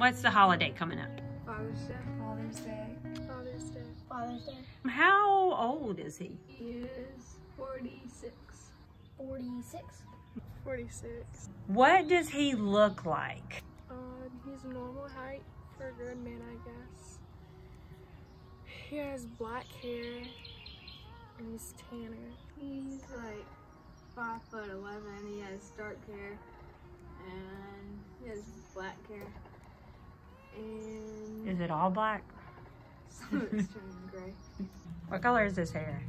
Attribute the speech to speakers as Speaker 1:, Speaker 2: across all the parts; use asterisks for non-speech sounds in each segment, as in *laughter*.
Speaker 1: What's the holiday coming up?
Speaker 2: Father's Day.
Speaker 3: Father's Day.
Speaker 2: Father's Day.
Speaker 4: Father's Day.
Speaker 1: How old is he?
Speaker 2: He is 46.
Speaker 4: 46.
Speaker 2: 46.
Speaker 1: What does he look like?
Speaker 2: Um, he's normal height for a grown man, I guess. He has black hair and he's tanner.
Speaker 5: He's like five foot eleven. He has dark hair and he has black hair. And
Speaker 1: Is it all black?
Speaker 5: some of it's turning *laughs* gray.
Speaker 1: What color is his hair?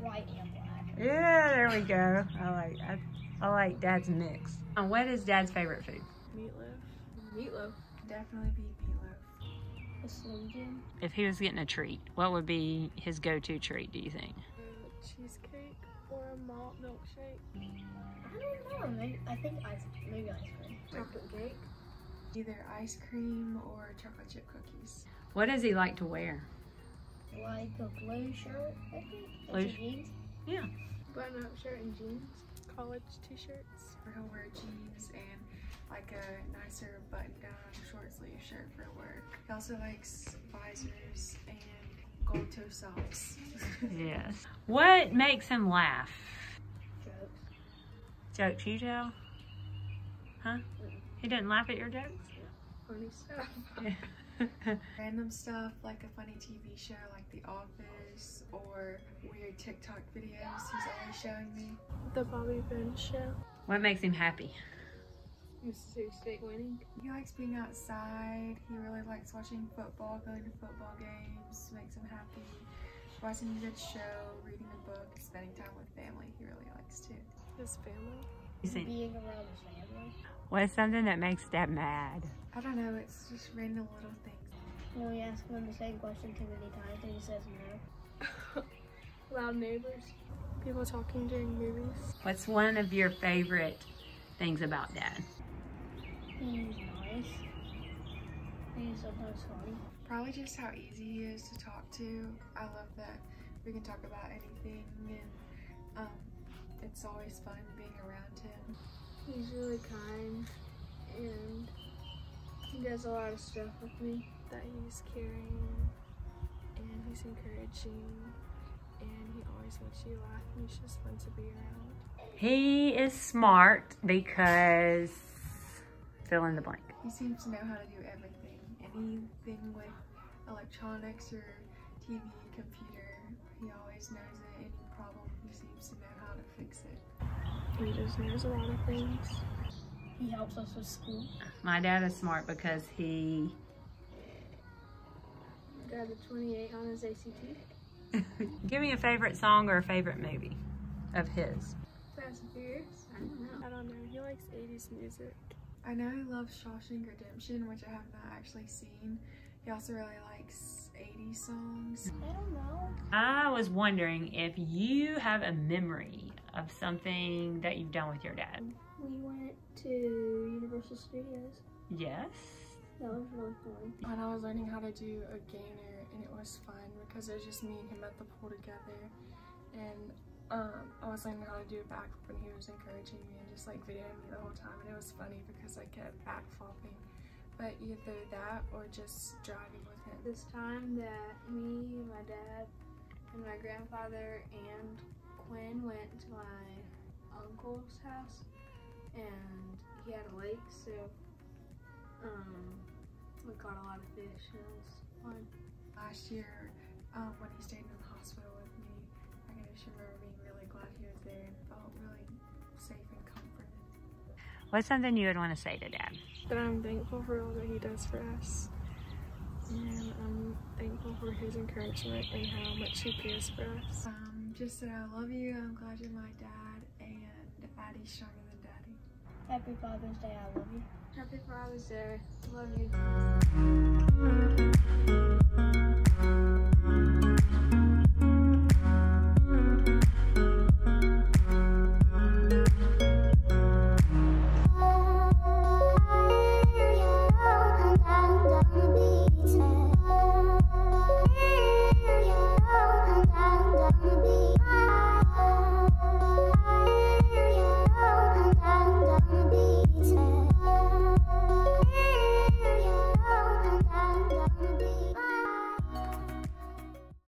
Speaker 4: White and black.
Speaker 1: Yeah, there we go. I like I, I like Dad's mix. Uh, What is Dad's favorite food?
Speaker 2: Meatloaf.
Speaker 5: Meatloaf.
Speaker 3: Definitely be meatloaf.
Speaker 4: A Slim Jim.
Speaker 1: If he was getting a treat, what would be his go-to treat? Do you think?
Speaker 2: A cheesecake or a malt milkshake.
Speaker 4: I don't know. Maybe, I think ice. Maybe ice cream.
Speaker 5: Chocolate cake.
Speaker 3: Either ice cream or chocolate chip cookies.
Speaker 1: What does he like to wear?
Speaker 4: Like a blue shirt. I think.
Speaker 1: Blue
Speaker 4: Blue jeans.
Speaker 1: Yeah.
Speaker 2: Button up shirt and jeans. College t-shirts.
Speaker 3: Or he'll wear jeans and like a nicer button down short sleeve shirt for work. He also likes visors and gold toe socks.
Speaker 1: Yes. What makes him laugh?
Speaker 4: Jokes.
Speaker 1: Jokes you tell? Huh? He didn't laugh at your jokes?
Speaker 2: Funny stuff. *laughs*
Speaker 3: Random stuff like a funny TV show like The Office or weird TikTok videos he's always showing me.
Speaker 2: The Bobby Ben show.
Speaker 1: what makes him happy?
Speaker 5: Mississippi State winning.
Speaker 3: He likes being outside. He really likes watching football, going to football games, makes him happy. Watching a good show, reading a book, spending time with family, he really likes too.
Speaker 2: His family.
Speaker 1: You think?
Speaker 4: Being around his family.
Speaker 1: What's something that makes Dad mad?
Speaker 3: I don't know, it's just random little things.
Speaker 4: When we ask him the same question too many times and he says no. *laughs*
Speaker 2: Loud neighbors. People talking during movies.
Speaker 1: What's one of your favorite things about Dad?
Speaker 4: He's nice. He's sometimes funny.
Speaker 3: Probably just how easy he is to talk to. I love that we can talk about anything and um, it's always fun being around him.
Speaker 5: He's really kind and he does a lot of stuff with me.
Speaker 2: That he's caring and he's encouraging and he always makes you laugh and he's just fun to be around.
Speaker 1: He is smart because fill in the blank.
Speaker 3: He seems to know how to do everything. Anything with electronics or TV, computer, he always knows it. Any problem, he seems to know how to fix it.
Speaker 2: He just knows a lot of things.
Speaker 4: He helps us with school.
Speaker 1: My dad is smart because he
Speaker 5: Got a 28 on his ACT. *laughs*
Speaker 1: give me a favorite song or a favorite movie of his.
Speaker 5: Fast and Furious. I don't know.
Speaker 2: I don't know. He likes 80s music.
Speaker 3: I know he loves Shawshank Redemption, which I have not actually seen. He also really likes 80s songs.
Speaker 4: I don't know.
Speaker 1: I was wondering if you have a memory of something that you've done with your dad.
Speaker 4: We went to Universal Studios.
Speaker 1: Yes.
Speaker 4: That was really fun.
Speaker 2: When I was learning how to do a gainer, and it was fun because it was just me and him at the pool together. And um, I was learning how to do a backflip, and he was encouraging me and just like videoing me the whole time. And it was funny because I kept backflipping. But either that or just driving with him.
Speaker 5: This time that me, my dad, and my grandfather and Quinn went to my uncle's house, and he had a lake, so um, we caught a lot of fish. and It was fun.
Speaker 3: Last year, um, when he stayed in the hospital with me, I can just remember being really glad he was there and felt really safe and comforted.
Speaker 1: What's something you would want to say to dad?
Speaker 2: That I'm thankful for all that he does for us. And I'm thankful for his encouragement and how much he cares for us.
Speaker 3: Um, just that I love you, I'm glad you're my dad, and Addie's stronger than daddy.
Speaker 4: Happy Father's Day. I love you.
Speaker 5: Happy Father's Day. I love you.